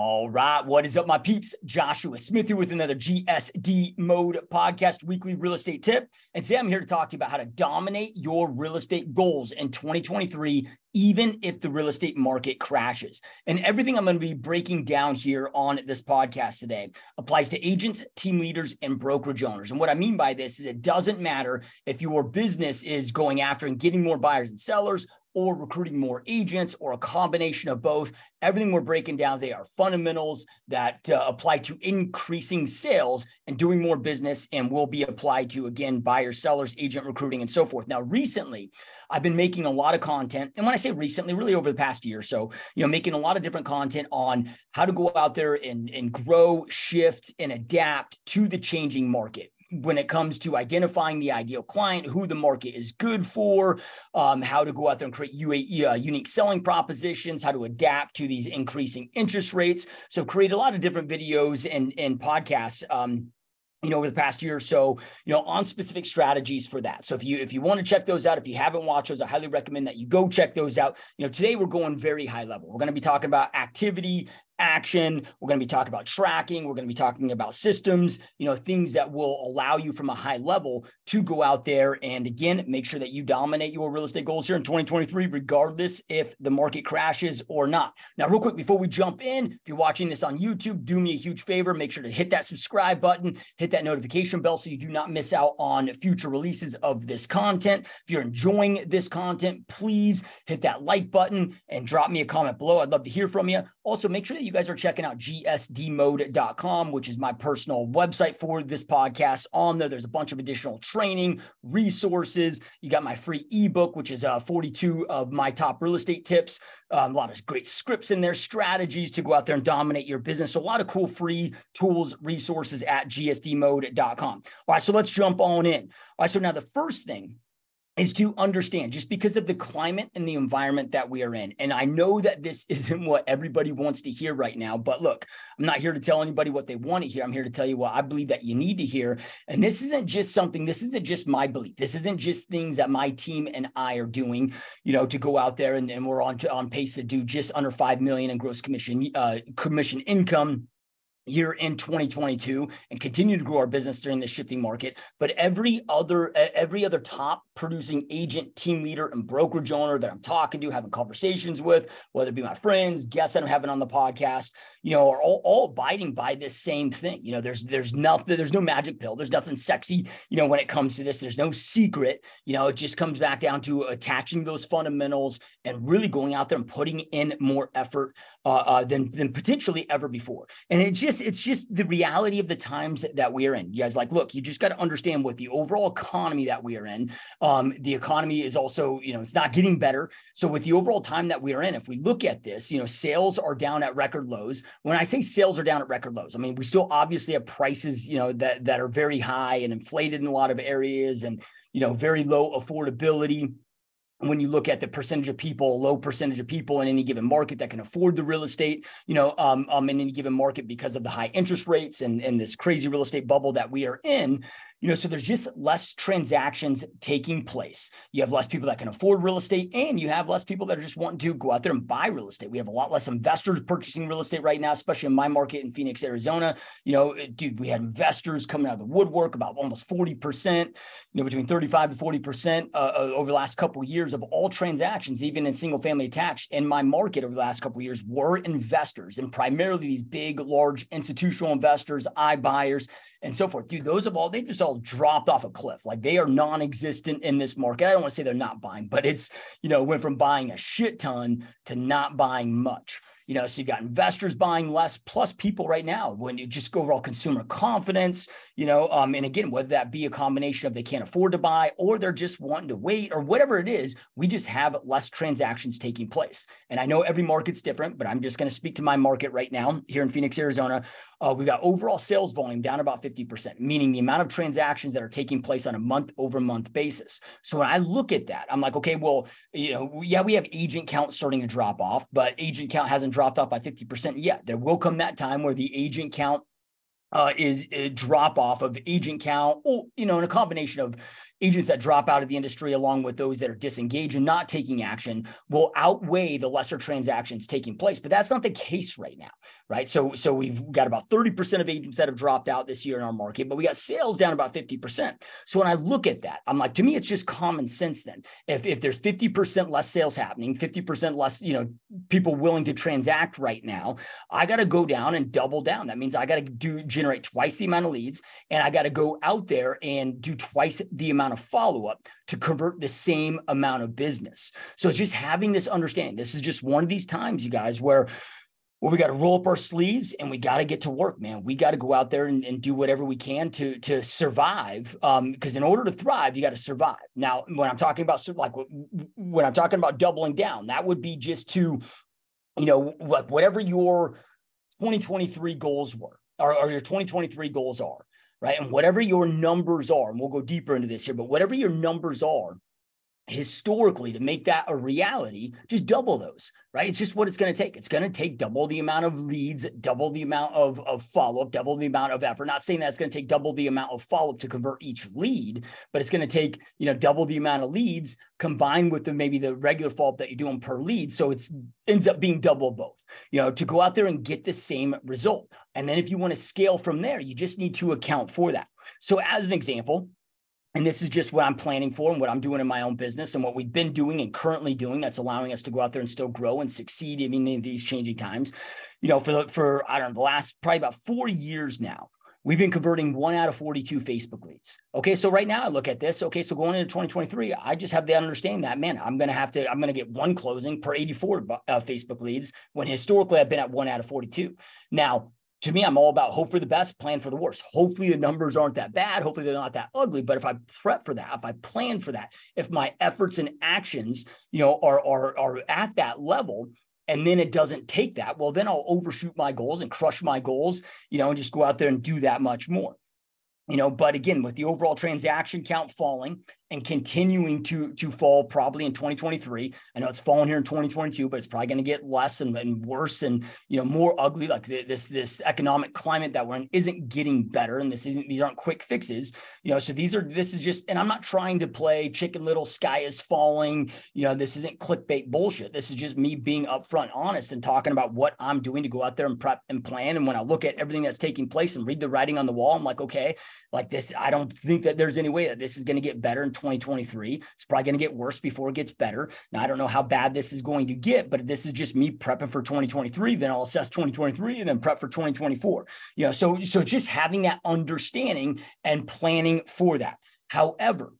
All right. What is up, my peeps? Joshua Smith here with another GSD Mode podcast weekly real estate tip. And today I'm here to talk to you about how to dominate your real estate goals in 2023, even if the real estate market crashes. And everything I'm going to be breaking down here on this podcast today applies to agents, team leaders, and brokerage owners. And what I mean by this is it doesn't matter if your business is going after and getting more buyers and sellers or recruiting more agents or a combination of both. Everything we're breaking down, they are fundamentals that uh, apply to increasing sales and doing more business and will be applied to, again, buyers, sellers, agent recruiting, and so forth. Now, recently, I've been making a lot of content. And when I say recently, really over the past year. So, you know, making a lot of different content on how to go out there and, and grow, shift, and adapt to the changing market when it comes to identifying the ideal client, who the market is good for, um, how to go out there and create UA, uh, unique selling propositions, how to adapt to these increasing interest rates. So create a lot of different videos and, and podcasts. Um, you know over the past year or so you know on specific strategies for that so if you if you want to check those out if you haven't watched those i highly recommend that you go check those out you know today we're going very high level we're going to be talking about activity action. We're going to be talking about tracking. We're going to be talking about systems, you know, things that will allow you from a high level to go out there and again, make sure that you dominate your real estate goals here in 2023, regardless if the market crashes or not. Now, real quick, before we jump in, if you're watching this on YouTube, do me a huge favor. Make sure to hit that subscribe button, hit that notification bell so you do not miss out on future releases of this content. If you're enjoying this content, please hit that like button and drop me a comment below. I'd love to hear from you. Also, make sure that you guys are checking out gsdmode.com, which is my personal website for this podcast. On there, there's a bunch of additional training resources. You got my free ebook, which is uh, 42 of my top real estate tips. Um, a lot of great scripts in there, strategies to go out there and dominate your business. So, a lot of cool free tools, resources at gsdmode.com. All right, so let's jump on in. All right, so now the first thing is to understand just because of the climate and the environment that we are in. And I know that this isn't what everybody wants to hear right now, but look, I'm not here to tell anybody what they want to hear. I'm here to tell you what I believe that you need to hear. And this isn't just something, this isn't just my belief. This isn't just things that my team and I are doing, you know, to go out there and, and we're on, to, on pace to do just under 5 million in gross commission, uh, commission income here in 2022 and continue to grow our business during this shifting market. But every other every other top producing agent team leader and brokerage owner that i'm talking to having conversations with whether it be my friends guests that i'm having on the podcast you know are all, all abiding by this same thing. You know there's there's nothing there's no magic pill. There's nothing sexy you know when it comes to this. There's no secret. You know it just comes back down to attaching those fundamentals and really going out there and putting in more effort uh, uh, than than potentially ever before. And it just just it's just the reality of the times that we are in. You guys like, look, you just got to understand what the overall economy that we are in. Um, the economy is also, you know, it's not getting better. So with the overall time that we are in, if we look at this, you know, sales are down at record lows. When I say sales are down at record lows, I mean we still obviously have prices, you know, that that are very high and inflated in a lot of areas, and you know, very low affordability when you look at the percentage of people, low percentage of people in any given market that can afford the real estate, you know, um, um, in any given market because of the high interest rates and, and this crazy real estate bubble that we are in, you know, so there's just less transactions taking place. You have less people that can afford real estate, and you have less people that are just wanting to go out there and buy real estate. We have a lot less investors purchasing real estate right now, especially in my market in Phoenix, Arizona. You know, dude, we had investors coming out of the woodwork about almost 40%, you know, between 35 to 40% uh, uh, over the last couple of years of all transactions, even in single family attached in my market over the last couple of years were investors and primarily these big, large institutional investors, iBuyers and mm-hmm. so forth. Dude, those of all, they just all dropped off a cliff. Like they are non existent in this market. I don't want to say they're not buying, but it's, you know, went from buying a shit ton to not buying much you know, so you've got investors buying less, plus people right now, when you just go overall consumer confidence, you know, um, and again, whether that be a combination of they can't afford to buy or they're just wanting to wait or whatever it is, we just have less transactions taking place. And I know every market's different, but I'm just going to speak to my market right now here in Phoenix, Arizona. Uh, we got overall sales volume down about 50%, meaning the amount of transactions that are taking place on a month over month basis. So when I look at that, I'm like, okay, well, you know, yeah, we have agent count starting to drop off, but agent count hasn't dropped off by 50% yet. There will come that time where the agent count uh, is a drop off of agent count, or, you know, in a combination of agents that drop out of the industry, along with those that are disengaged and not taking action, will outweigh the lesser transactions taking place. But that's not the case right now, right? So, so we've got about 30% of agents that have dropped out this year in our market, but we got sales down about 50%. So when I look at that, I'm like, to me, it's just common sense then. If, if there's 50% less sales happening, 50% less, you know, people willing to transact right now, I got to go down and double down. That means I got to do generate twice the amount of leads and I got to go out there and do twice the amount of follow up to convert the same amount of business. So it's just having this understanding. This is just one of these times, you guys, where well, we got to roll up our sleeves and we got to get to work, man. We got to go out there and, and, do whatever we can to to survive. Um, because in order to thrive, you got to survive. Now, when I'm talking about like when I'm talking about doubling down, that would be just to, you know, like whatever your 2023 goals were or, or your 2023 goals are, right? And whatever your numbers are, and we'll go deeper into this here, but whatever your numbers are, historically to make that a reality just double those right? It's just what it's going to take. It's going to take double the amount of leads double the amount of, of follow-up double the amount of effort. Not saying that it's going to take double the amount of follow-up to convert each lead but it's going to take you know double the amount of leads combined with the maybe the regular follow-up that you're doing per lead. So it's ends up being double both you know to go out there and get the same result. And then if you want to scale from there you just need to account for that. So as an example and this is just what I'm planning for and what I'm doing in my own business and what we've been doing and currently doing that's allowing us to go out there and still grow and succeed even in these changing times. You know, for the, for I don't know, the last probably about four years now, we've been converting one out of 42 Facebook leads. Okay. So right now I look at this. Okay. So going into 2023, I just have the understanding that, man, I'm going to have to, I'm going to get one closing per 84 uh, Facebook leads when historically I've been at one out of 42. Now, to me, I'm all about hope for the best, plan for the worst. Hopefully, the numbers aren't that bad. Hopefully, they're not that ugly. But if I prep for that, if I plan for that, if my efforts and actions, you know, are are are at that level, and then it doesn't take that, well, then I'll overshoot my goals and crush my goals, you know, and just go out there and do that much more you know but again with the overall transaction count falling and continuing to to fall probably in 2023 i know it's fallen here in 2022 but it's probably going to get less and, and, worse and you know more ugly. Like this this economic climate that we're in isn't getting better and this isn't these aren't quick fixes. You know so these are this is just and i'm not trying to play chicken little sky is falling you know this isn't clickbait bullshit. This is just me being upfront honest and talking about what i'm doing to go out there and prep and plan. And when i look at everything that's taking place and read the writing on the wall i'm like okay like this, I don't think that there's any way that this is going to get better in 2023. It's probably going to get worse before it gets better. Now, I don't know how bad this is going to get, but this is just me prepping for 2023. Then I'll assess 2023 and then prep for 2024. You know, so so just having that understanding and planning for that. However,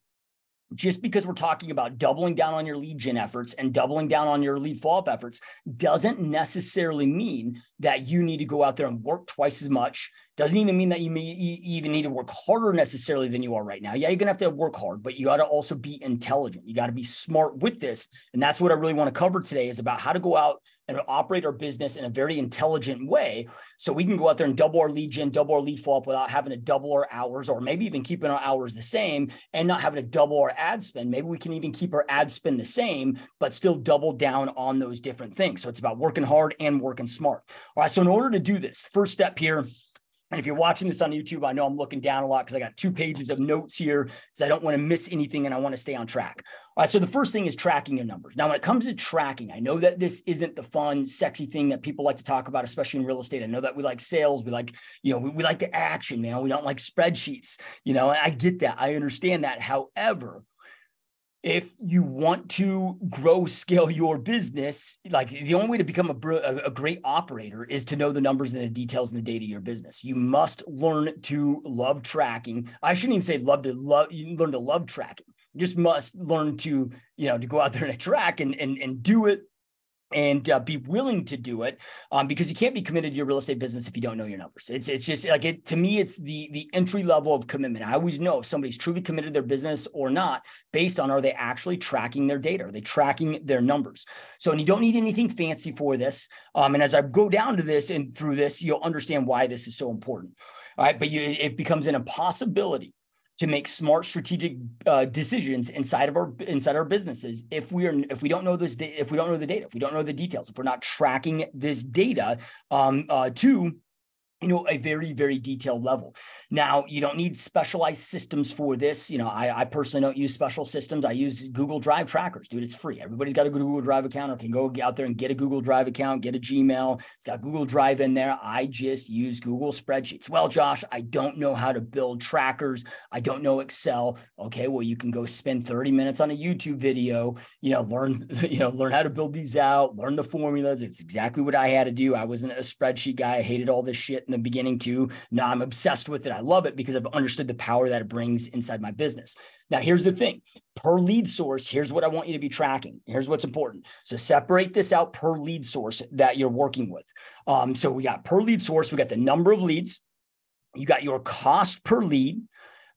just because we're talking about doubling down on your lead gen efforts and doubling down on your lead follow up efforts doesn't necessarily mean that you need to go out there and work twice as much. Doesn't even mean that you may even need to work harder necessarily than you are right now. Yeah, you're gonna have to work hard, but you got to also be intelligent. You got to be smart with this, and that's what I really want to cover today is about how to go out and operate our business in a very intelligent way so we can go out there and double our lead gen, double our lead follow up without having to double our hours or maybe even keeping our hours the same and not having to double our ad spend. Maybe we can even keep our ad spend the same, but still double down on those different things. So it's about working hard and working smart. All right. So in order to do this, first step here, and if you're watching this on YouTube, I know I'm looking down a lot because I got two pages of notes here because I don't want to miss anything and I want to stay on track. All right. So the first thing is tracking your numbers. Now, when it comes to tracking, I know that this isn't the fun, sexy thing that people like to talk about, especially in real estate. I know that we like sales. We like, you know, we, we like the action, man. We don't like spreadsheets, you know, I get that. I understand that. However, if you want to grow scale your business like the only way to become a, a, great operator is to know the numbers and the details and the data of your business. You must learn to love tracking. I shouldn't even say love to love you learn to love tracking. You just must learn to you know to go out there and track and and, and do it and uh, be willing to do it um, because you can't be committed to your real estate business if you don't know your numbers. It's it's just like it to me. It's the the entry level of commitment. I always know if somebody's truly committed to their business or not based on are they actually tracking their data? Are they tracking their numbers? So and you don't need anything fancy for this. Um, and as I go down to this and through this, you'll understand why this is so important. All right, but you, it becomes an impossibility to make smart strategic uh, decisions inside of our inside our businesses. If we are if we don't know this if we don't know the data if we don't know the details if we're not tracking this data um, uh, to you know, a very, very detailed level. Now, you don't need specialized systems for this. You know, I, I personally don't use special systems. I use Google Drive trackers, dude. It's free. Everybody's got a Google Drive account or can go out there and get a Google Drive account, get a Gmail. It's got Google Drive in there. I just use Google spreadsheets. Well, Josh, I don't know how to build trackers. I don't know Excel. Okay, well, you can go spend 30 minutes on a YouTube video, you know, learn, you know, learn how to build these out, learn the formulas. It's exactly what I had to do. I wasn't a spreadsheet guy. I hated all this shit in the beginning too. Now I'm obsessed with it. I love it because I've understood the power that it brings inside my business. Now, here's the thing per lead source, here's what I want you to be tracking. Here's what's important. So separate this out per lead source that you're working with. Um, so we got per lead source, we got the number of leads, you got your cost per lead,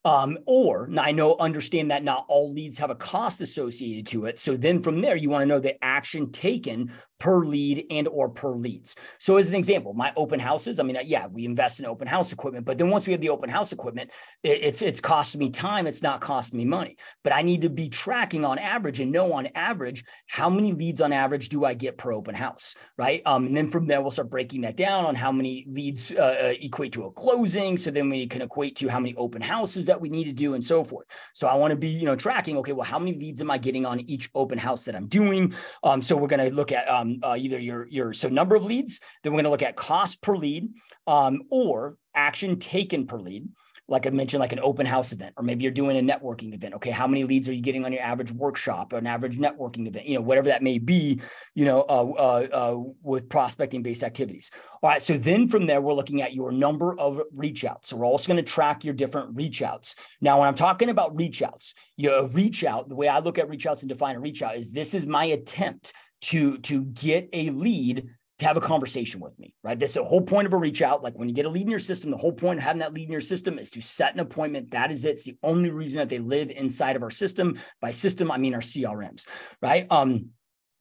um, or I know, understand that not all leads have a cost associated to it. So then from there, you want to know the action taken per lead and or per leads. So as an example, my open houses, I mean, yeah, we invest in open house equipment, but then once we have the open house equipment, it's it's costing me time, it's not costing me money. But I need to be tracking on average and know on average how many leads on average do I get per open house, right? Um, and then from there, we'll start breaking that down on how many leads uh, uh, equate to a closing. So then we can equate to how many open houses that we need to do and so forth. So I want to be, you know, tracking, okay, well, how many leads am I getting on each open house that I'm doing? Um, so we're going to look at um, uh, either your your so number of leads. Then we're going to look at cost per lead um, or action taken per lead. Like I mentioned, like an open house event, or maybe you're doing a networking event. Okay, how many leads are you getting on your average workshop or an average networking event? You know, whatever that may be. You know, uh, uh, uh, with prospecting based activities. All right. So then from there, we're looking at your number of reach outs. So we're also going to track your different reach outs. Now, when I'm talking about reach outs, your reach out, the way I look at reach outs and define a reach out is this is my attempt to to get a lead to have a conversation with me, right? That's the whole point of a reach out. Like when you get a lead in your system, the whole point of having that lead in your system is to set an appointment. That is it. It's the only reason that they live inside of our system. By system, I mean our CRMs, right? Um,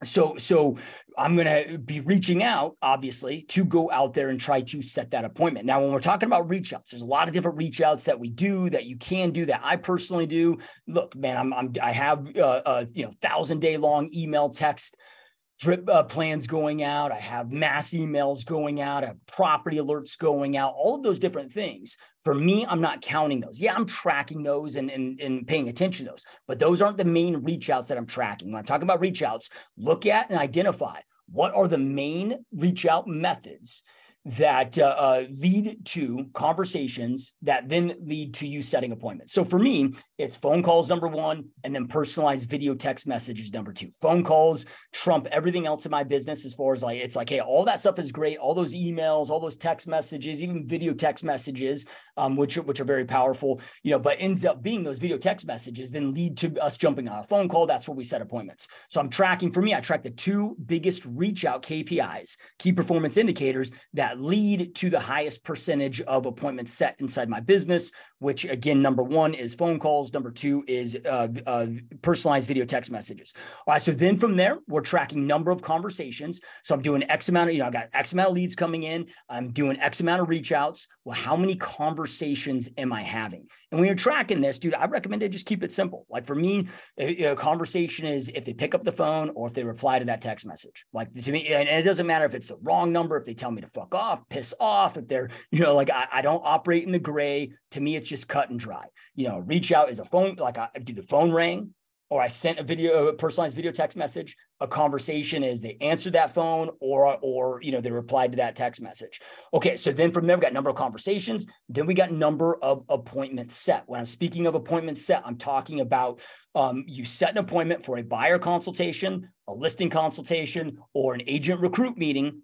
so so i'm going to be reaching out obviously to go out there and try to set that appointment now when we're talking about reach outs there's a lot of different reach outs that we do that you can do that i personally do look man i'm, I'm i have uh, a you know thousand day long email text drip uh, plans going out. I have mass emails going out. I have property alerts going out, all of those different things. For me, I'm not counting those. Yeah, I'm tracking those and, and, and paying attention to those, but those aren't the main reach outs that I'm tracking. When I'm talking about reach outs, look at and identify what are the main reach out methods that uh, uh, lead to conversations that then lead to you setting appointments. So for me, it's phone calls number one, and then personalized video text messages number two. Phone calls trump everything else in my business as far as like it's like, hey, all that stuff is great. All those emails, all those text messages, even video text messages, um, which which are very powerful. You know, but ends up being those video text messages then lead to us jumping on a phone call. That's where we set appointments. So I'm tracking for me. I track the two biggest reach out KPIs, key performance indicators that that lead to the highest percentage of appointments set inside my business, which again, number one is phone calls. Number two is uh, uh, personalized video text messages. All right. So then from there, we're tracking number of conversations. So I'm doing X amount of, you know, I got X amount of leads coming in. I'm doing X amount of reach outs. Well, how many conversations am I having? And when you're tracking this, dude, I recommend to just keep it simple. Like for me, a, a conversation is if they pick up the phone or if they reply to that text message. Like to me, and it doesn't matter if it's the wrong number, if they tell me to fuck off, piss off, if they're, you know, like I, I don't operate in the gray. To me, it's just cut and dry. You know, reach out is a phone, like I do the phone ring or I sent a video, a personalized video text message. A conversation is they answered that phone or, or, you know, they replied to that text message. Okay. So then from there, we got number of conversations. Then we got number of appointments set. When I'm speaking of appointments set, I'm talking about um, you set an appointment for a buyer consultation, a listing consultation, or an agent recruit meeting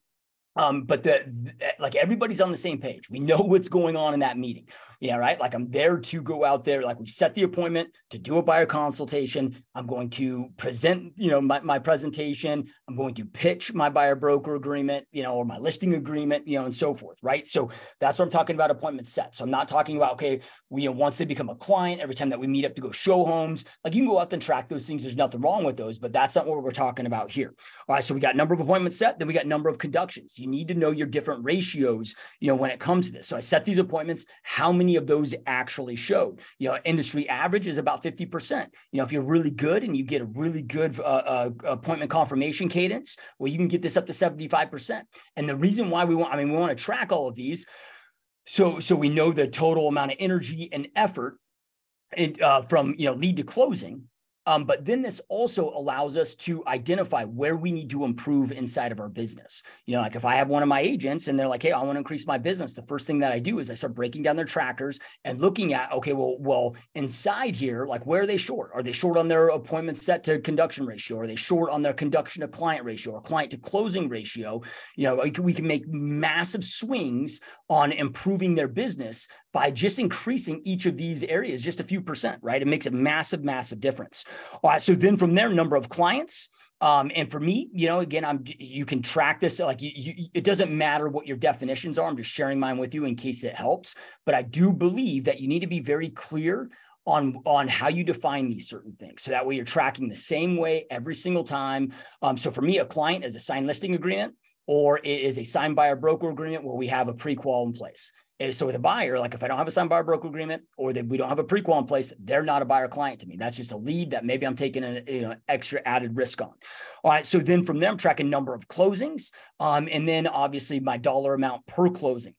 um, but the, the, like everybody's on the same page. We know what's going on in that meeting. Yeah, right. Like I'm there to go out there. Like we set the appointment to do a buyer consultation. I'm going to present, you know, my, my presentation. I'm going to pitch my buyer broker agreement, you know, or my listing agreement, you know, and so forth. Right. So that's what I'm talking about appointment set. So I'm not talking about, okay, we, you know, once they become a client, every time that we meet up to go show homes, like you can go out and track those things. There's nothing wrong with those, but that's not what we're talking about here. All right. So we got number of appointments set. Then we got number of conductions. You need to know your different ratios, you know, when it comes to this. So I set these appointments, how many of those actually showed? You know, industry average is about 50%. You know, if you're really good and you get a really good uh, uh, appointment confirmation cadence, well, you can get this up to 75%. And the reason why we want, I mean, we want to track all of these So, so we know the total amount of energy and effort it, uh, from you know lead to closing um, but then this also allows us to identify where we need to improve inside of our business. You know, like if I have one of my agents and they're like, "Hey, I want to increase my business," the first thing that I do is I start breaking down their trackers and looking at, okay, well, well, inside here, like where are they short? Are they short on their appointment set to conduction ratio? Are they short on their conduction to client ratio or client to closing ratio? You know, we can make massive swings on improving their business by just increasing each of these areas just a few percent, right? It makes a massive, massive difference. All right. So then from there, number of clients. Um, and for me, you know, again, I'm you can track this like you, you, it doesn't matter what your definitions are. I'm just sharing mine with you in case it helps. But I do believe that you need to be very clear on on how you define these certain things so that way you're tracking the same way every single time um, so for me a client is a signed listing agreement or it is a signed buyer broker agreement where we have a pre-qual in place and so with a buyer, like if I don't have a signed buyer broker agreement or that we don't have a pre-qual in place, they're not a buyer client to me. That's just a lead that maybe I'm taking an you know extra added risk on. All right. So then from there, I'm tracking number of closings. Um, and then obviously my dollar amount per closing.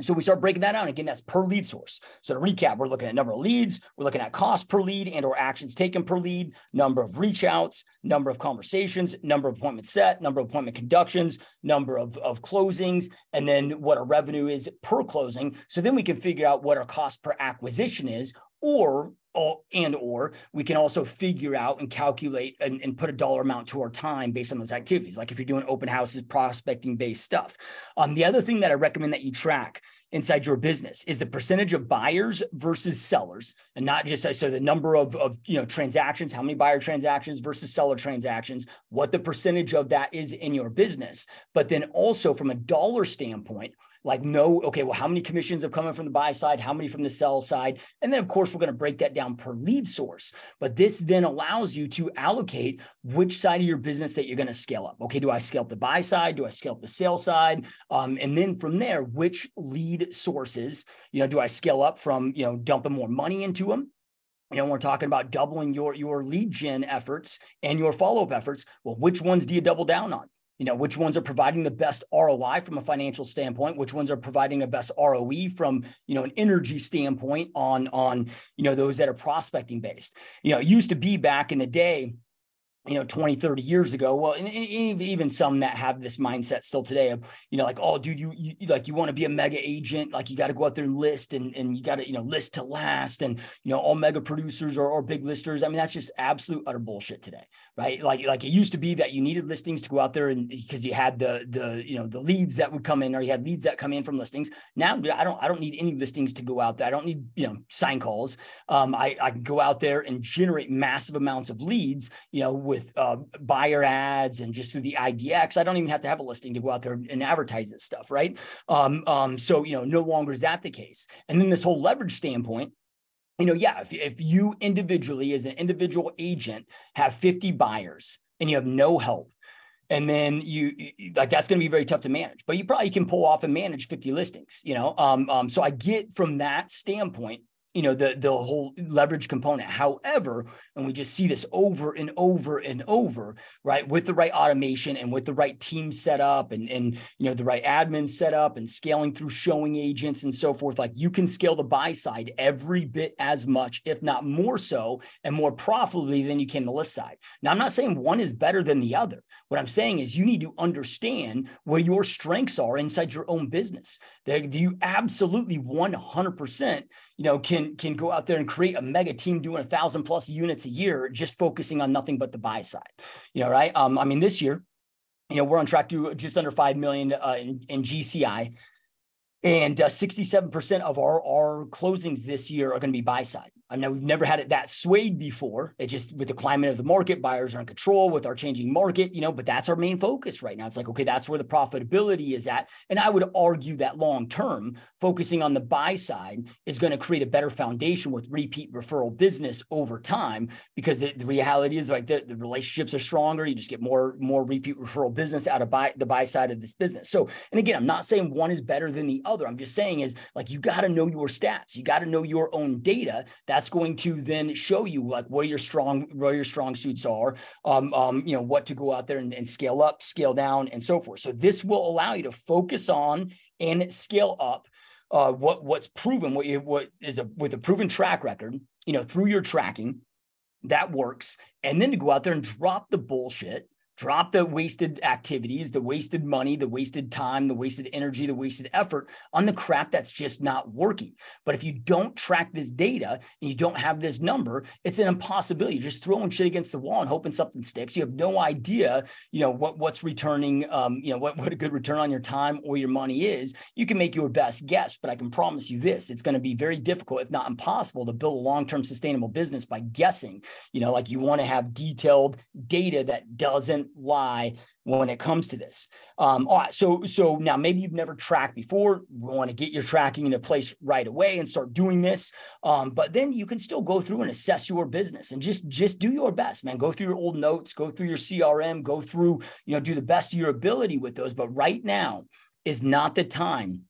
So we start breaking that down. Again, that's per lead source. So to recap, we're looking at number of leads, we're looking at cost per lead and or actions taken per lead, number of reach outs, number of conversations, number of appointments set, number of appointment conductions, number of, of closings, and then what our revenue is per closing. So then we can figure out what our cost per acquisition is or and or we can also figure out and calculate and, and, put a dollar amount to our time based on those activities. Like if you're doing open houses prospecting based stuff. Um, the other thing that i recommend that you track inside your business is the percentage of buyers versus sellers. And not just so the number of, of you know transactions how many buyer transactions versus seller transactions what the percentage of that is in your business. But then also from a dollar standpoint like know, okay, well, how many commissions have come in from the buy side, how many from the sell side? And then, of course, we're going to break that down per lead source. But this then allows you to allocate which side of your business that you're going to scale up. Okay, do I scale up the buy side? Do I scale up the sell side? Um, and then from there, which lead sources, you know, do I scale up from, you know, dumping more money into them? you know, we're talking about doubling your your lead gen efforts and your follow-up efforts. Well, which ones do you double down on? You know which ones are providing the best ROI from a financial standpoint which ones are providing a best ROE from you know an energy standpoint on on you know those that are prospecting based. You know it used to be back in the day you know 20 30 years ago well and, and even some that have this mindset still today of you know like oh dude you, you like you want to be a mega agent like you got to go out there and list and, and you got to you know list to last and you know all mega producers or, or big listers. I mean that's just absolute utter bullshit today right? Like like it used to be that you needed listings to go out there and because you had the the you know the leads that would come in or you had leads that come in from listings. Now i don't i don't need any listings to go out there. I don't need you know sign calls. Um, I, I can go out there and generate massive amounts of leads you know with uh, buyer ads and just through the IDX. I don't even have to have a listing to go out there and advertise this stuff, right? Um, um, so, you know, no longer is that the case. And then this whole leverage standpoint, you know, yeah, if, if you individually, as an individual agent, have 50 buyers and you have no help, and then you, you like that's going to be very tough to manage but you probably can pull off and manage 50 listings you know um, um, so i get from that standpoint you know the the whole leverage component. However and we just see this over and over and over right with the right automation and with the right team set up and and you know the right admin set up and scaling through showing agents and so forth like you can scale the buy side every bit as much if not more so and more profitably than you can the list side. Now i'm not saying one is better than the other. What i'm saying is you need to understand where your strengths are inside your own business. That you absolutely 100% you know, can can go out there and create a mega team doing a thousand plus units a year, just focusing on nothing but the buy side. You know, right? Um, I mean, this year, you know, we're on track to just under five million uh, in, in GCI, and uh, 67% of our our closings this year are going to be buy side. Uh, I know we've never had it that swayed before. It just with the climate of the market, buyers are in control with our changing market, you know, but that's our main focus right now. It's like, okay, that's where the profitability is at. And I would argue that long term, focusing on the buy side is going to create a better foundation with repeat referral business over time because the, the reality is like the, the, relationships are stronger. You just get more, more repeat referral business out of buy, the buy side of this business. So, and again, I'm not saying one is better than the other. I'm just saying is like you got to know your stats, you got to know your own data. That that's going to then show you like where your strong where your strong suits are um, um, you know what to go out there and, and scale up scale down and so forth. So this will allow you to focus on and scale up uh, what what's proven, what you, what is a with a proven track record, you know, through your tracking, that works, and then to go out there and drop the bullshit drop the wasted activities, the wasted money, the wasted time, the wasted energy, the wasted effort on the crap that's just not working. But if you don't track this data and you don't have this number, it's an impossibility. You're just throwing shit against the wall and hoping something sticks. You have no idea, you know, what what's returning, um, you know, what, what a good return on your time or your money is. You can make your best guess, but I can promise you this, it's going to be very difficult, if not impossible, to build a long-term sustainable business by guessing. You know, like you want to have detailed data that doesn't lie when it comes to this. Um, all right, so so now maybe you've never tracked before. We want to get your tracking into place right away and start doing this. Um, but then you can still go through and assess your business and just just do your best, man. Go through your old notes, go through your CRM, go through you know do the best of your ability with those. But right now is not the time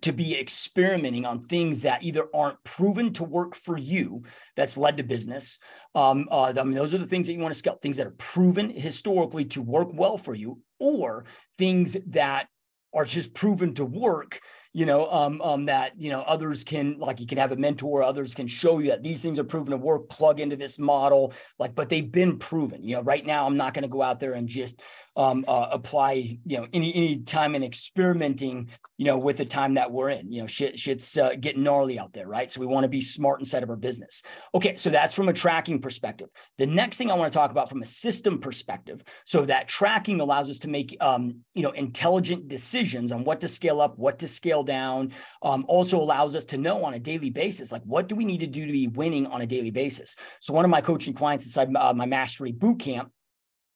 to be experimenting on things that either aren't proven to work for you that's led to business um, uh, i mean those are the things that you want to scale things that are proven historically to work well for you or things that are just proven to work you know um, um, that you know others can like you can have a mentor others can show you that these things are proven to work plug into this model like but they've been proven you know right now i'm not going to go out there and just um, uh, apply, you know, any any time in experimenting, you know, with the time that we're in. You know, shit shit's uh, getting gnarly out there, right? So we want to be smart inside of our business. Okay, so that's from a tracking perspective. The next thing I want to talk about from a system perspective, so that tracking allows us to make, um, you know, intelligent decisions on what to scale up, what to scale down. Um, also allows us to know on a daily basis, like what do we need to do to be winning on a daily basis. So one of my coaching clients inside uh, my mastery boot camp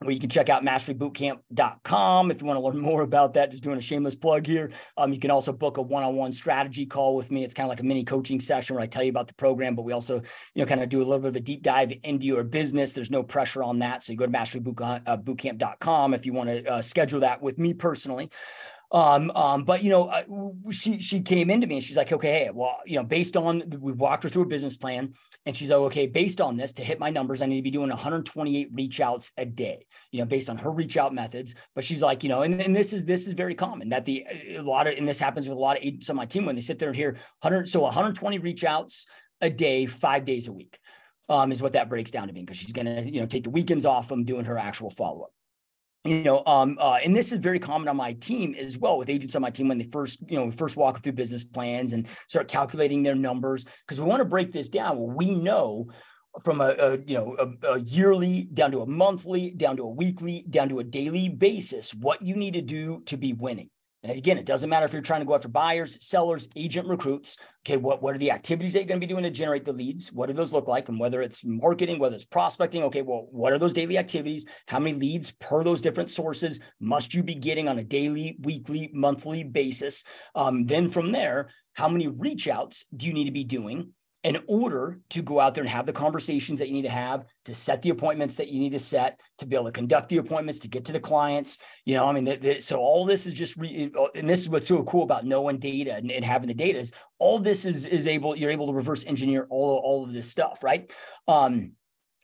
where you can check out masterybootcamp.com if you want to learn more about that. Just doing a shameless plug here. Um, you can also book a one-on-one strategy call with me. It's kind of like a mini coaching session where I tell you about the program, but we also, you know, kind of do a little bit of a deep dive into your business. There's no pressure on that. So you go to masterybootcamp.com if you want to uh, schedule that with me personally. Um, um, but you know, uh, she she came into me and she's like, okay, hey, well, you know, based on we walked her through a business plan, and she's like, okay, based on this, to hit my numbers, I need to be doing 128 reach outs a day, you know, based on her reach out methods. But she's like, you know, and, and this is this is very common that the a lot of and this happens with a lot of agents on my team when they sit there and hear 100, so 120 reach outs a day, five days a week. Um, is what that breaks down to me because she's gonna, you know, take the weekends off from doing her actual follow up you know, um, uh, and this is very common on my team as well with agents on my team when they first, you know, first walk through business plans and start calculating their numbers because we want to break this down. We know from a, a you know a, a, yearly down to a monthly, down to a weekly, down to a daily basis, what you need to do to be winning. Again, it doesn't matter if you're trying to go after buyers, sellers, agent recruits. Okay, what, what are the activities that you're going to be doing to generate the leads? What do those look like? And whether it's marketing, whether it's prospecting, okay, well, what are those daily activities? How many leads per those different sources must you be getting on a daily, weekly, monthly basis? Um, then from there, how many reach outs do you need to be doing? In order to go out there and have the conversations that you need to have, to set the appointments that you need to set, to be able to conduct the appointments, to get to the clients. You know, I mean, the, the, so all this is just, re, and this is what's so cool about knowing data and, and, having the data is all this is is able, you're able to reverse engineer all all of this stuff, right? Um,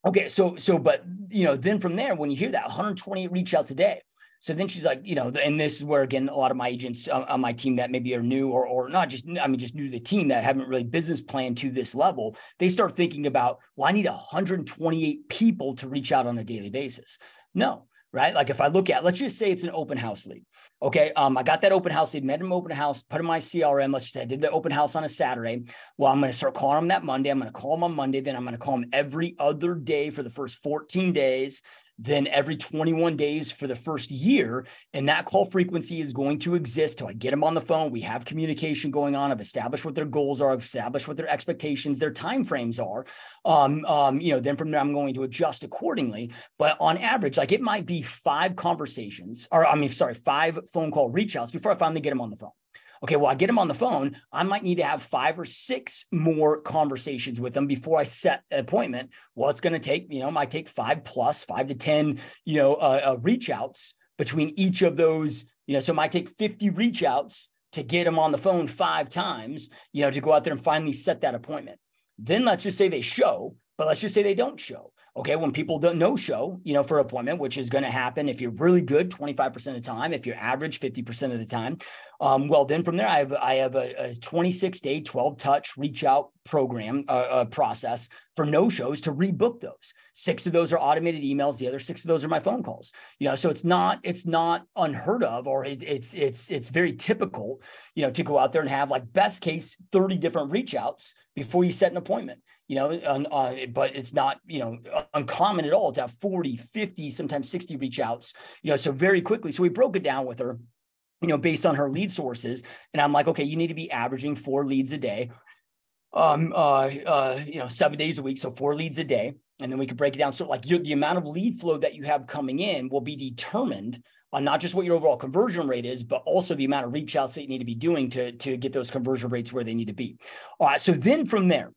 okay, so so, but you know, then from there, when you hear that 128 reach outs a day, so then she's like, you know, and this is where again a lot of my agents on my team that maybe are new or or not just I mean just new to the team that haven't really business planned to this level, they start thinking about, well, I need 128 people to reach out on a daily basis. No, right? Like if I look at, let's just say it's an open house lead. Okay. Um, I got that open house lead, met him open house, put in my CRM. Let's just say I did the open house on a Saturday. Well, I'm going to start calling him that Monday. I'm going to call him on Monday. Then I'm going to call him every other day for the first 14 days then every 21 days for the first year. And that call frequency is going to exist till I get them on the phone. We have communication going on. I've established what their goals are. I've established what their expectations, their timeframes are. Um, um, you know, then from there, I'm going to adjust accordingly. But on average, like it might be five conversations, or I mean, sorry, five phone call reach outs before I finally get them on the phone okay, well, I get them on the phone. I might need to have five or six more conversations with them before I set an appointment. Well, it's going to take, you know, might take five plus five to 10, you know, uh, uh, reach outs between each of those, you know, so it might take 50 reach outs to get them on the phone five times, you know, to go out there and finally set that appointment. Then let's just say they show, but let's just say they don't show. Okay, when people don't no show, you know, for appointment, which is going to happen if you're really good 25% of the time, if you're average 50% of the time. Um, well, then from there, I have I have a, a 26 day, 12 touch reach out program uh, uh, process for no shows to rebook those. Six of those are automated emails. The other six of those are my phone calls. You know, so it's not it's not unheard of, or it, it's it's it's very typical. You know, to go out there and have like best case 30 different reach outs before you set an appointment you know, uh, but it's not, you know, uncommon at all to have 40, 50, sometimes 60 reach outs, you know, so very quickly. So we broke it down with her, you know, based on her lead sources. And I'm like, okay, you need to be averaging four leads a day, um, uh, uh, you know, seven days a week. So four leads a day. And then we could break it down. So like the amount of lead flow that you have coming in will be determined on not just what your overall conversion rate is, but also the amount of reach outs that you need to be doing to, to get those conversion rates where they need to be. All right. So then from there,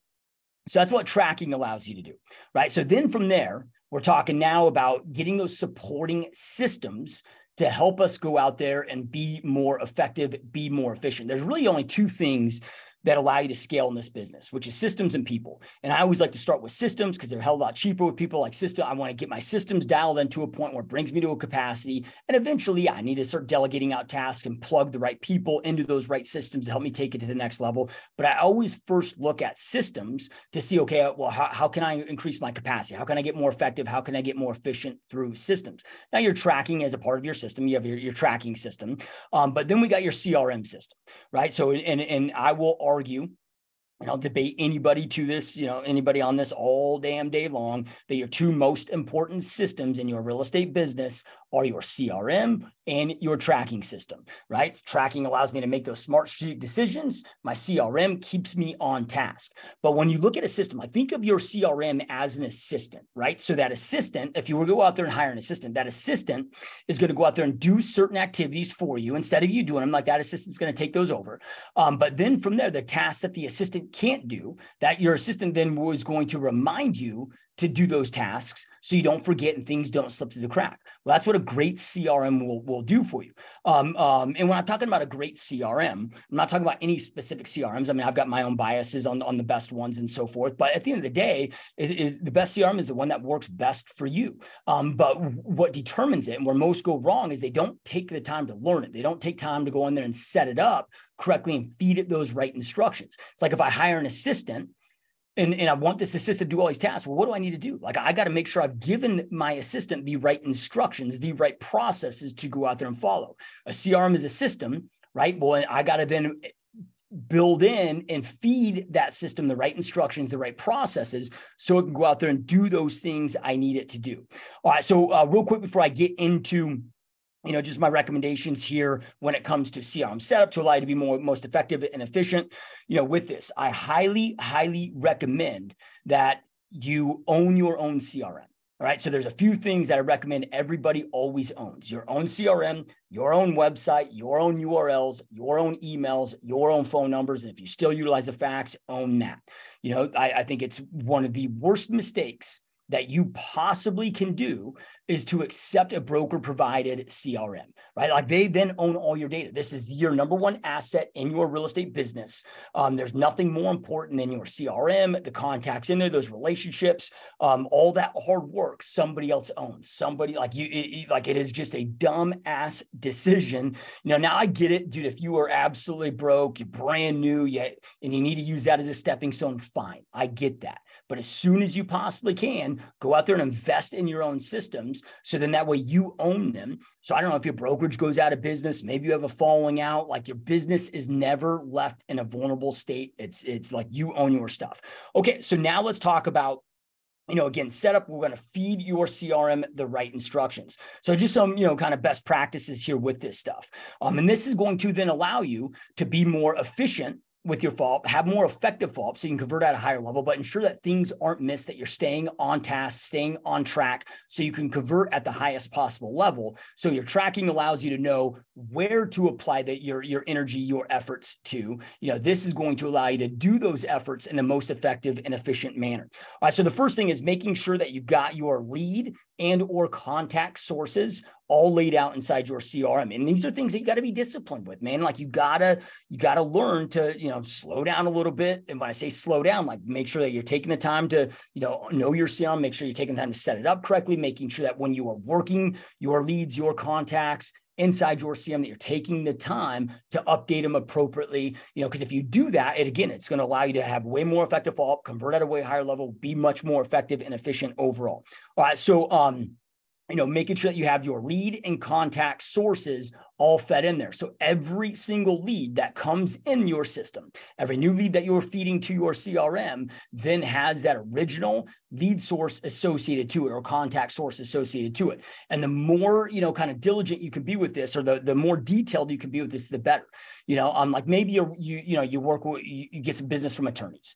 so that's what tracking allows you to do, right? So then from there, we're talking now about getting those supporting systems to help us go out there and be more effective, be more efficient. There's really only two things that allow you to scale in this business, which is systems and people. And I always like to start with systems because they're a hell of a lot cheaper with people like system. I want to get my systems dialed into a point where it brings me to a capacity. And eventually, I need to start delegating out tasks and plug the right people into those right systems to help me take it to the next level. But I always first look at systems to see, okay, well, how, how can I increase my capacity? How can I get more effective? How can I get more efficient through systems? Now you're tracking as a part of your system. You have your, your tracking system. Um, but then we got your CRM system, right? So, and, and I will argue and I'll debate anybody to this, you know, anybody on this all damn day long that your two most important systems in your real estate business are your CRM and your tracking system, right? Tracking allows me to make those smart strategic decisions. My CRM keeps me on task. But when you look at a system, I think of your CRM as an assistant, right? So that assistant, if you were to go out there and hire an assistant, that assistant is going to go out there and do certain activities for you instead of you doing them. Like that assistant's going to take those over. Um, but then from there, the tasks that the assistant can't do, that your assistant then was going to remind you to do those tasks so you don't forget and things don't slip through the crack. Well, that's what a great CRM will, will do for you. Um, um, and when I'm talking about a great CRM, I'm not talking about any specific CRMs. I mean, I've got my own biases on, on the best ones and so forth. But at the end of the day, it, it, the best CRM is the one that works best for you. Um, but what determines it and where most go wrong is they don't take the time to learn it. They don't take time to go in there and set it up correctly and feed it those right instructions. It's like if I hire an assistant and, and I want this assistant to do all these tasks. Well, what do I need to do? Like, I got to make sure I've given my assistant the right instructions, the right processes to go out there and follow. A CRM is a system, right? Well, I got to then build in and feed that system the right instructions, the right processes, so it can go out there and do those things I need it to do. All right. So, uh, real quick before I get into you know, just my recommendations here when it comes to CRM setup to allow you to be more most effective and efficient. You know, with this, I highly, highly recommend that you own your own CRM. All right. So there's a few things that I recommend everybody always owns your own CRM, your own website, your own URLs, your own emails, your own phone numbers. And if you still utilize the fax, own that. You know, I, I think it's one of the worst mistakes that you possibly can do is to accept a broker provided CRM, right? Like they then own all your data. This is your number one asset in your real estate business. Um, there's nothing more important than your CRM, the contacts in there, those relationships, um, all that hard work somebody else owns. Somebody like you, it, like it is just a dumb ass decision. You know, now I get it, dude. If you are absolutely broke, you're brand new, yet, and you need to use that as a stepping stone, fine. I get that. But as soon as you possibly can, go out there and invest in your own systems. So then that way you own them. So I don't know if your brokerage goes out of business, maybe you have a falling out, like your business is never left in a vulnerable state. It's it's like you own your stuff. Okay, so now let's talk about you know, again, setup, we're going to feed your CRM the right instructions. So just some, you know, kind of best practices here with this stuff. Um, and this is going to then allow you to be more efficient with your fault, have more effective fault so you can convert at a higher level, but ensure that things aren't missed, that you're staying on task, staying on track so you can convert at the highest possible level. So your tracking allows you to know where to apply the, your, your energy, your efforts to. You know, this is going to allow you to do those efforts in the most effective and efficient manner. All right. So the first thing is making sure that you've got your lead and or contact sources all laid out inside your crm and these are things that you got to be disciplined with man. Like you gotta you gotta learn to you know slow down a little bit. And when i say slow down like make sure that you're taking the time to you know know your crm make sure you're taking the time to set it up correctly making sure that when you are working your leads your contacts inside your CRM that you're taking the time to update them appropriately. You know, because if you do that, it again, it's going to allow you to have way more effective follow up, convert at a way higher level, be much more effective and efficient overall. All right. So, um, you know, making sure that you have your lead and contact sources all fed in there. So every single lead that comes in your system, every new lead that you're feeding to your CRM, then has that original lead source associated to it or contact source associated to it. And the more, you know, kind of diligent you can be with this or the, the more detailed you can be with this, the better. You know, I'm um, like maybe you you, you know, you work with, you, you get some business from attorneys.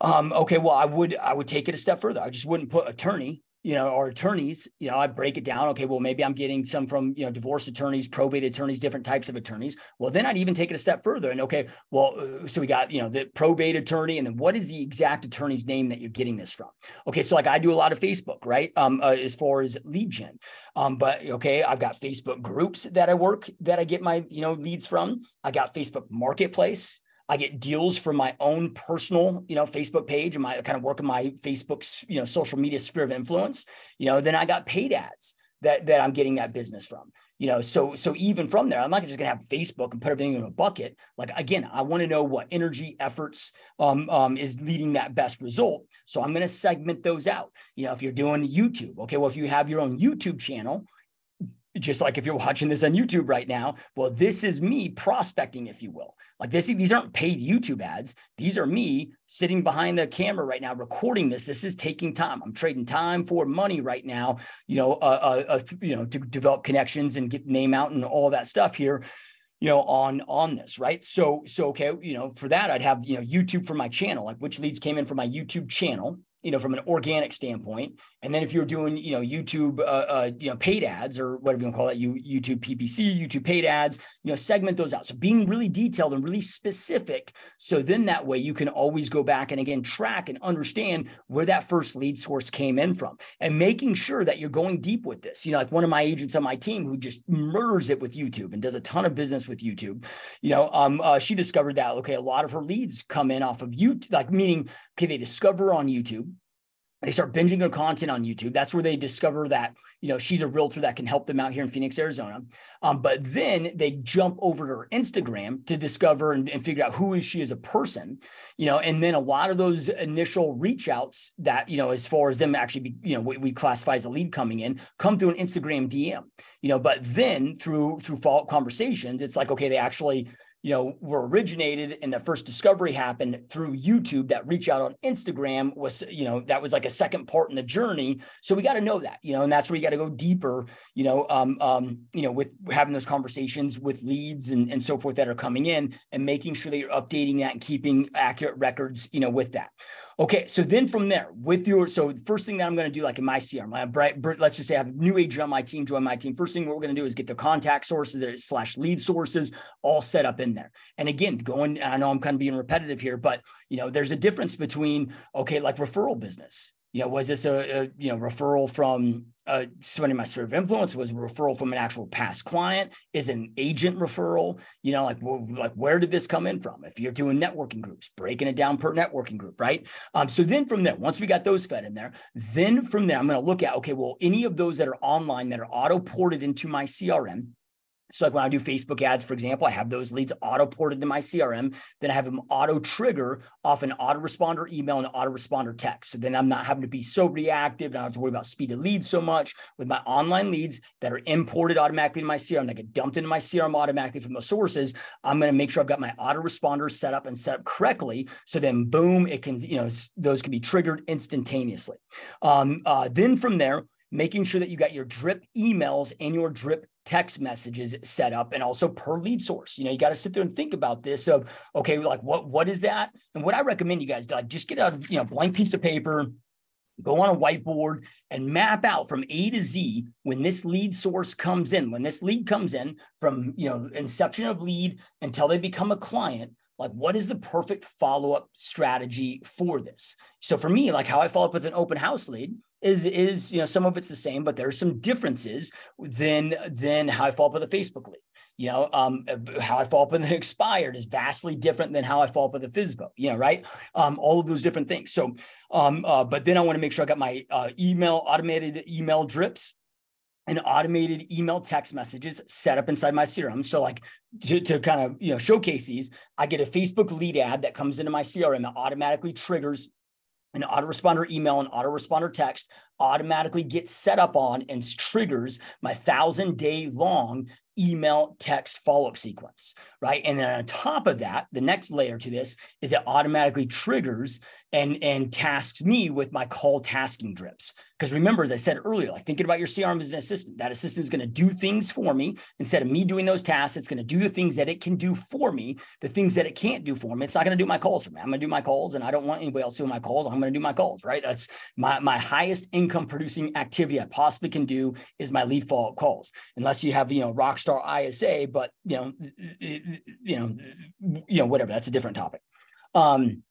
Um, okay, well, I would I would take it a step further. I just wouldn't put attorney you know, or attorneys, you know, I break it down. Okay, well, maybe I'm getting some from, you know, divorce attorneys, probate attorneys, different types of attorneys. Well, then I'd even take it a step further and okay, well, uh, so we got, you know, the probate attorney, and then what is the exact attorney's name that you're getting this from? Okay, so like I do a lot of Facebook, right? Um, uh, as far as lead gen. Um, but okay, I've got Facebook groups that I work that I get my, you know, leads from. I got Facebook Marketplace. I get deals from my own personal, you know, Facebook page and my kind of work in my Facebook's, you know, social media sphere of influence. You know, then I got paid ads that that I'm getting that business from. You know, so so even from there, I'm not just gonna have Facebook and put everything in a bucket. Like again, I want to know what energy efforts um, um, is leading that best result. So I'm gonna segment those out. You know, if you're doing YouTube, okay, well, if you have your own YouTube channel, just like if you're watching this on YouTube right now, well, this is me prospecting, if you will. Like this, these aren't paid YouTube ads. These are me sitting behind the camera right now, recording this. This is taking time. I'm trading time for money right now. You know, uh, uh, uh, you know, to develop connections and get name out and all that stuff here. You know, on on this, right? So, so okay, you know, for that, I'd have you know YouTube for my channel, like which leads came in from my YouTube channel you know, from an organic standpoint. And then if you're doing, you know, YouTube, uh, uh, you know, paid ads or whatever you want to call it, you YouTube PPC, YouTube paid ads, you know, segment those out. So being really detailed and really specific. So then that way you can always go back and again track and understand where that first lead source came in from, and making sure that you're going deep with this. You know, like one of my agents on my team who just murders it with YouTube and does a ton of business with YouTube. You know, um, uh, she discovered that okay, a lot of her leads come in off of YouTube, like meaning okay, they discover on YouTube they start binging her content on YouTube. That's where they discover that, you know, she's a realtor that can help them out here in Phoenix, Arizona. Um, but then they jump over to her Instagram to discover and, and, figure out who is she as a person, you know, and then a lot of those initial reach outs that, you know, as far as them actually be, you know, we, we classify as a lead coming in, come through an Instagram DM, you know, but then through through follow-up conversations, it's like, okay, they actually you know, were originated and the first discovery happened through YouTube. That reach out on Instagram was, you know, that was like a second part in the journey. So we got to know that, you know, and that's where you got to go deeper, you know, um, um, you know, with having those conversations with leads and, and so forth that are coming in and making sure that you're updating that and keeping accurate records, you know, with that. Okay, so then from there, with your so the first thing that I'm going to do, like in my CRM, bright, let's just say I have new agent on my team, join my team. First thing we're going to do is get the contact sources uh, slash lead sources all set up in there. And again, going, I know I'm kind of being repetitive here, but you know, there's a difference between okay, like referral business you know, was this a, a you know referral from uh, somebody in my sphere of influence? Was a referral from an actual past client? Is an agent referral? You know, like well, like where did this come in from? If you're doing networking groups, breaking it down per networking group, right? Um, so then from there, once we got those fed in there, then from there, I'm going to look at okay, well, any of those that are online that are auto ported into my CRM so like when I do Facebook ads, for example, I have those leads auto ported to my CRM. Then I have them auto trigger off an autoresponder email and autoresponder text. So then I'm not having to be so reactive. And I don't have to worry about speed of leads so much with my online leads that are imported automatically to my CRM that get dumped into my CRM automatically from those sources. I'm going to make sure I've got my autoresponders set up and set up correctly. So then boom, it can, you know, those can be triggered instantaneously. Um, uh, then from there, making sure that you got your drip emails and your drip text messages set up and also per lead source. You know, you got to sit there and think about this of, okay, like what, what is that? And what I recommend you guys do, like just get out, of you know, blank piece of paper, go on a whiteboard and map out from A to Z when this lead source comes in, when this lead comes in from, you know, inception of lead until they become a client, like what is the perfect follow-up strategy for this so for me like how i follow up with an open house lead is is you know some of it's the same but there's some differences than than how i follow up with a facebook lead you know um, how i follow up with an expired is vastly different than how i follow up with a FSBO you know right? Um, all of those different things. So um, uh, but then i want to make sure i got my uh, email automated email drips and automated email text messages set up inside my CRM. So like to, to kind of you know showcase these, I get a Facebook lead ad that comes into my CRM that automatically triggers an autoresponder email and autoresponder text automatically gets set up on and triggers my thousand day long email text follow-up sequence right? And then on top of that the next layer to this is it automatically triggers and and tasks me with my call tasking drips. Because remember as i said earlier like thinking about your crm as an assistant that assistant is going to do things for me. Instead of me doing those tasks it's going to do the things that it can do for me the things that it can't do for me. It's not going to do my calls for me. I'm going to do my calls and i don't want anybody else doing my calls. I'm going to do my calls right? That's my my highest income producing activity i possibly can do is my lead follow-up calls. Unless you have you know rock Star ISA, but you know, you know, you know, whatever. That's a different topic. Um,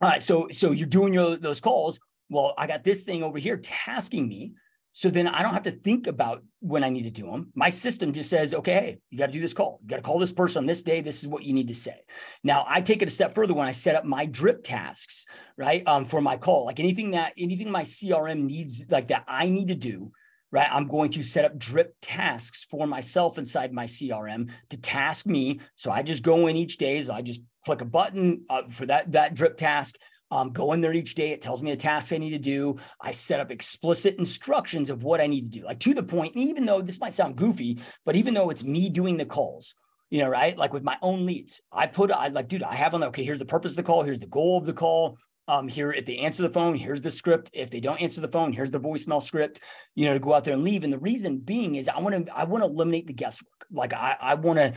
all right, so so you're doing your those calls. Well, I got this thing over here tasking me. So then I don't have to think about when I need to do them. My system just says, okay, you got to do this call. You got to call this person on this day. This is what you need to say. Now I take it a step further when I set up my drip tasks, right? Um, for my call, like anything that anything my CRM needs, like that I need to do right? I'm going to set up drip tasks for myself inside my CRM to task me. So I just go in each day. So I just click a button uh, for that, that drip task. Um, go in there each day. It tells me the tasks I need to do. I set up explicit instructions of what I need to do, like to the point, even though this might sound goofy, but even though it's me doing the calls, you know, right? Like with my own leads, I put, I like, dude, I have on, okay, here's the purpose of the call. Here's the goal of the call um, here if they answer the phone here's the script if they don't answer the phone here's the voicemail script you know to go out there and leave and the reason being is i want to i want to eliminate the guesswork like i i want to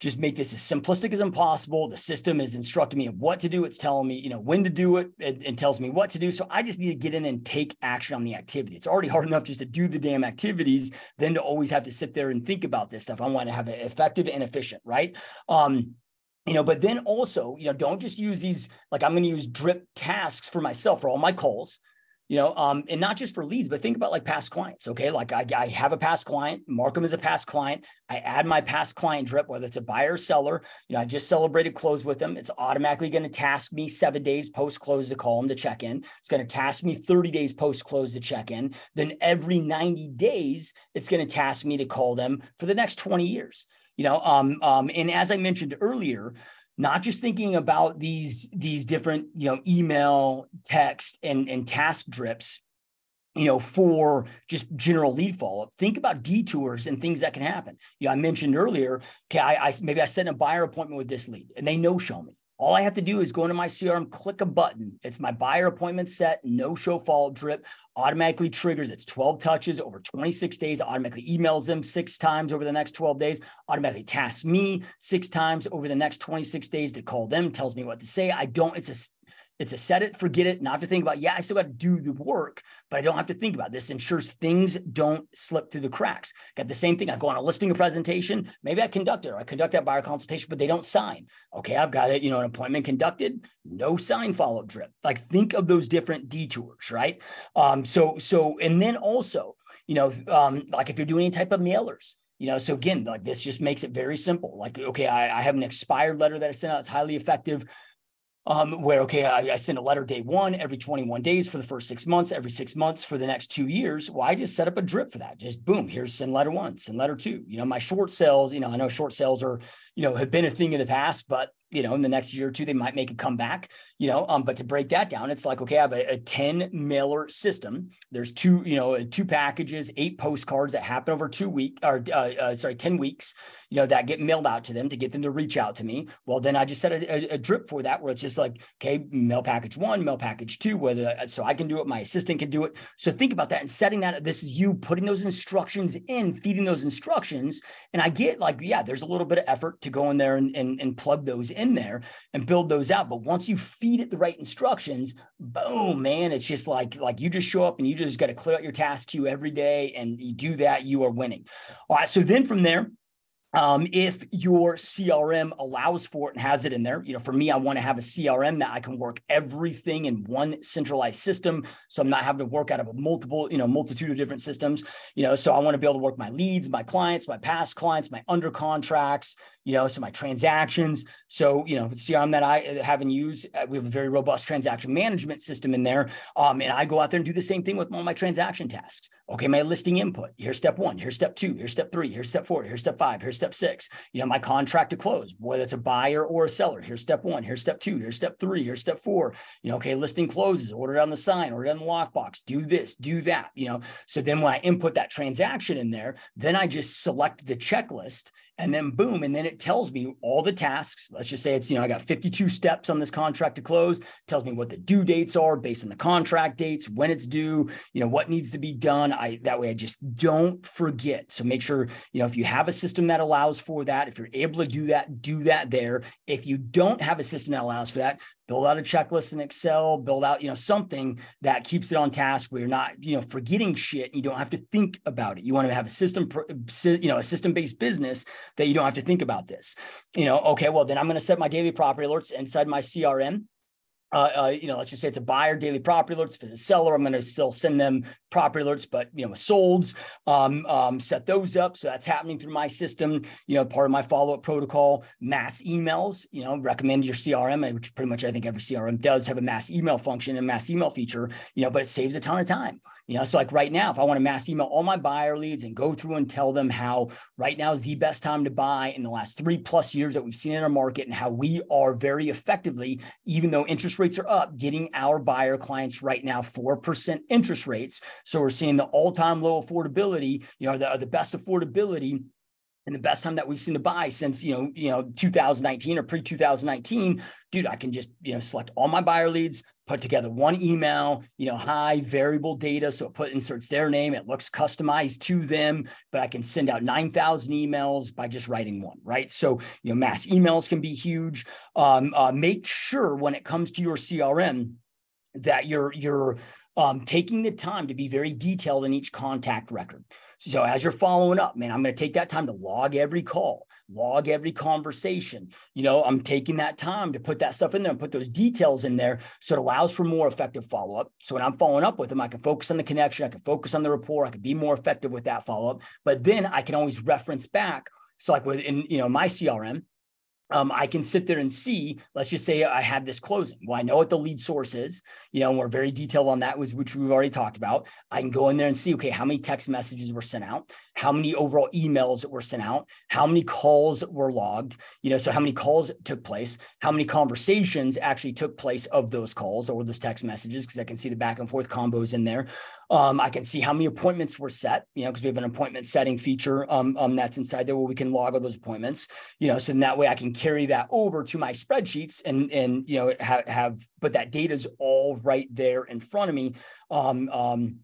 just make this as simplistic as impossible. The system is instructing me of what to do. It's telling me you know when to do it and, and tells me what to do. So i just need to get in and take action on the activity. It's already hard enough just to do the damn activities than to always have to sit there and think about this stuff. I want to have it effective and efficient right? Um you know but then also you know don't just use these like i'm going to use drip tasks for myself for all my calls you know um, and not just for leads but think about like past clients okay? Like I, I have a past client mark them as a past client i add my past client drip whether it's a buyer or seller you know i just celebrated close with them it's automatically going to task me seven days post close to call them to check in it's going to task me 30 days post close to check in then every 90 days it's going to task me to call them for the next 20 years you know um, um, and as i mentioned earlier not just thinking about these these different you know email text and and task drips you know for just general lead follow-up. Think about detours and things that can happen. You know i mentioned earlier okay i, I maybe i set a buyer appointment with this lead and they no show me all I have to do is go into my CRM, click a button. It's my buyer appointment set, no show follow drip, automatically triggers. It's 12 touches over 26 days, automatically emails them six times over the next 12 days, automatically tasks me six times over the next 26 days to call them, tells me what to say. I don't, it's a it's a set it, forget it, not to think about, yeah, I still got to do the work, but I don't have to think about it. this. Ensures things don't slip through the cracks. Got the same thing. I go on a listing a presentation. Maybe I conduct it or I conduct that buyer consultation, but they don't sign. Okay, I've got it, you know, an appointment conducted, no sign follow-up drip. Like think of those different detours, right? Um, so, so, and then also, you know, um, like if you're doing any type of mailers, you know, so again, like this just makes it very simple. Like, okay, I, I have an expired letter that I sent out. It's highly effective um, where okay, I, I, send a letter day one every 21 days for the first six months, every six months for the next two years. Well, I just set up a drip for that. Just boom, here's send letter one, send letter two. You know, my short sales, you know, I know short sales are, you know, have been a thing in the past, but you know, in the next year or two, they might make a comeback, you know. Um, but to break that down, it's like, okay, I have a, a 10 mailer system. There's two, you know, two packages, eight postcards that happen over two weeks or uh, uh, sorry, 10 weeks, you know, that get mailed out to them to get them to reach out to me. Well, then I just set a, a, a drip for that where it's just like, okay, mail package one, mail package two, whether uh, so I can do it, my assistant can do it. So think about that and setting that. This is you putting those instructions in, feeding those instructions. And I get like, yeah, there's a little bit of effort to go in there and, and, and plug those in in there and build those out. But once you feed it the right instructions, boom, man, it's just like like you just show up and you just got to clear out your task queue every day and you do that, you are winning. All right. So then from there, um, if your CRM allows for it and has it in there, you know, for me, I want to have a CRM that I can work everything in one centralized system. So I'm not having to work out of a multiple, you know, multitude of different systems, you know, so I want to be able to work my leads, my clients, my past clients, my under contracts, you know, so my transactions. So, you know, CRM that I haven't use, uh, we have a very robust transaction management system in there. Um, and I go out there and do the same thing with all my transaction tasks. Okay, my listing input. Here's step one, here's step two, here's step three, here's step four, here's step five, here's step six. You know, my contract to close, whether it's a buyer or a seller. Here's step one, here's step two, here's step three, here's step four. You know, okay, listing closes, order on the sign, order on the lockbox, do this, do that. You know, so then when I input that transaction in there, then I just select the checklist and then boom and then it tells me all the tasks. Let's just say it's you know i got 52 steps on this contract to close. Tells me what the due dates are based on the contract dates when it's due you know what needs to be done. I that way i just don't forget. So make sure you know if you have a system that allows for that if you're able to do that do that there. If you don't have a system that allows for that build out a checklist in Excel, build out, you know, something that keeps it on task where you're not, you know, forgetting shit. You don't have to think about it. You want to have a system, you know, a system-based business that you don't have to think about this. You know, okay, well, then I'm going to set my daily property alerts inside my CRM uh, uh, you know, let's just say it's a buyer daily property alerts for the seller. I'm going to still send them property alerts, but you know, solds, um, um, set those up. So that's happening through my system. You know, part of my follow up protocol, mass emails. You know, recommend your CRM, which pretty much I think every CRM does have a mass email function and mass email feature. You know, but it saves a ton of time. You know, so like right now, if I want to mass email all my buyer leads and go through and tell them how right now is the best time to buy in the last three plus years that we've seen in our market and how we are very effectively, even though interest rates are up, getting our buyer clients right now 4% interest rates. So we're seeing the all-time low affordability, you know, the, uh, the best affordability and the best time that we've seen to buy since you know you know 2019 or pre 2019 dude i can just you know select all my buyer leads put together one email you know high variable data. So it put inserts their name it looks customized to them but i can send out 9000 emails by just writing one right? So you know mass emails can be huge. Um, uh, make sure when it comes to your crm that you're you're um, taking the time to be very detailed in each contact record. So as you're following up, man, I'm going to take that time to log every call, log every conversation. You know, I'm taking that time to put that stuff in there and put those details in there so it allows for more effective follow up. So when I'm following up with them, I can focus on the connection, I can focus on the rapport, I can be more effective with that follow up. But then I can always reference back. So like within, you know, my CRM, um, I can sit there and see, let's just say I had this closing. Well, I know what the lead source is, you know, we're very detailed on that, which we've already talked about. I can go in there and see, okay, how many text messages were sent out, how many overall emails that were sent out, how many calls were logged, you know, so how many calls took place, how many conversations actually took place of those calls or those text messages, because I can see the back and forth combos in there. Um, I can see how many appointments were set, you know, because we have an appointment setting feature um, um, that's inside there where we can log all those appointments, you know, so in that way I can carry that over to my spreadsheets and, and you know, have, have but that data is all right there in front of me, um, um,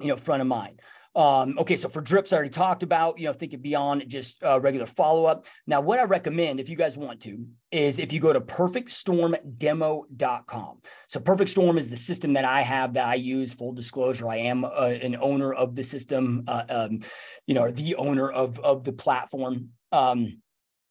you know, front of mind. Um, okay, so for drips, I already talked about, you know, thinking beyond just uh, regular follow up. Now, what I recommend, if you guys want to, is if you go to perfectstormdemo.com. So, Perfect Storm is the system that I have that I use. Full disclosure, I am uh, an owner of the system, uh, um, you know, the owner of, of the platform. Um,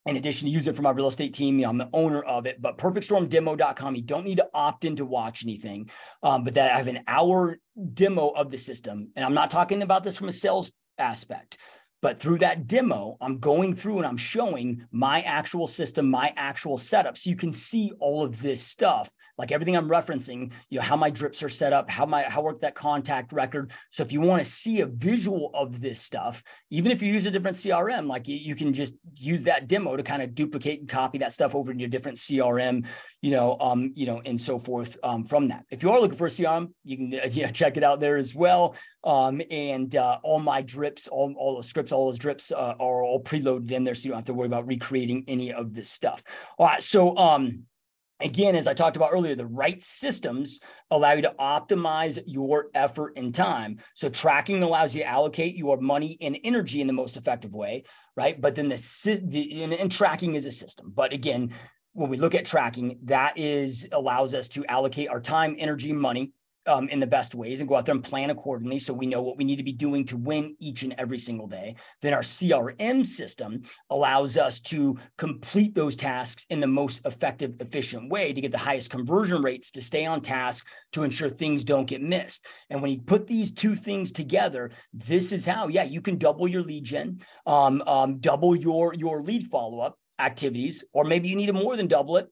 in addition to use it for my real estate team, you know, I'm the owner of it, but perfectstormdemo.com, you don't need to opt in to watch anything, um, but that I have an hour demo of the system. And I'm not talking about this from a sales aspect, but through that demo, I'm going through and I'm showing my actual system, my actual setup. So you can see all of this stuff like everything I'm referencing, you know, how my drips are set up, how my how work that contact record. So if you want to see a visual of this stuff, even if you use a different CRM, like you, you can just use that demo to kind of duplicate and copy that stuff over to your different CRM, you know, um, you know, and so forth um, from that. If you are looking for a CRM, you can uh, yeah, check it out there as well. Um, and uh, all my drips, all, all the scripts, all those drips uh, are all preloaded in there, so you don't have to worry about recreating any of this stuff. All right, so um, again, as I talked about earlier, the right systems allow you to optimize your effort and time. So tracking allows you to allocate your money and energy in the most effective way, right? But then the, the and, and tracking is a system. But again, when we look at tracking, that is allows us to allocate our time, energy, money um, in the best ways and go out there and plan accordingly so we know what we need to be doing to win each and every single day. Then our CRM system allows us to complete those tasks in the most effective, efficient way to get the highest conversion rates, to stay on task, to ensure things don't get missed. And when you put these two things together, this is how, yeah, you can double your lead gen, um, um, double your, your lead follow up activities, or maybe you need to more than double it,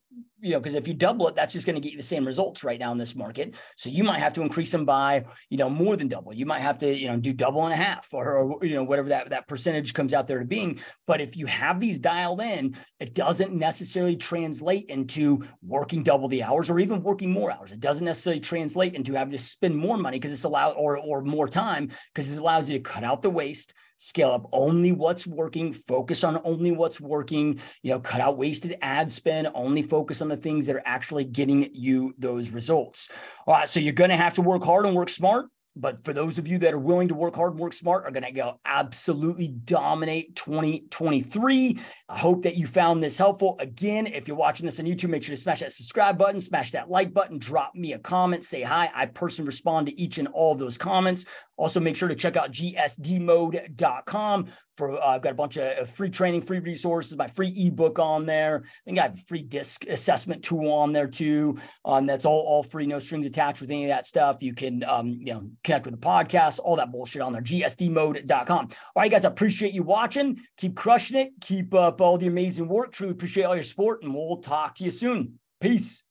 you know, because if you double it, that's just going to get you the same results right now in this market. So you might have to increase them by, you know, more than double. You might have to, you know, do double and a half or, or you know, whatever that, that percentage comes out there to being. But if you have these dialed in, it doesn't necessarily translate into working double the hours or even working more hours. It doesn't necessarily translate into having to spend more money because it's allowed or, or more time because it allows you to cut out the waste, scale up only what's working, focus on only what's working, you know, cut out wasted ad spend, only focus on the things that are actually getting you those results. All right. So you're going to have to work hard and work smart. But for those of you that are willing to work hard and work smart, are going to go absolutely dominate 2023. I hope that you found this helpful. Again, if you're watching this on YouTube, make sure to smash that subscribe button, smash that like button, drop me a comment, say hi. I personally respond to each and all of those comments. Also, make sure to check out gsdmode.com for uh, I've got a bunch of free training, free resources, my free ebook on there. I think I have a free disc assessment tool on there too. Um, that's all all free, no strings attached with any of that stuff. You can um, you know connect with the podcast, all that bullshit on there. gsdmode.com. All right, guys, I appreciate you watching. Keep crushing it. Keep up all the amazing work. Truly appreciate all your support, and we'll talk to you soon. Peace.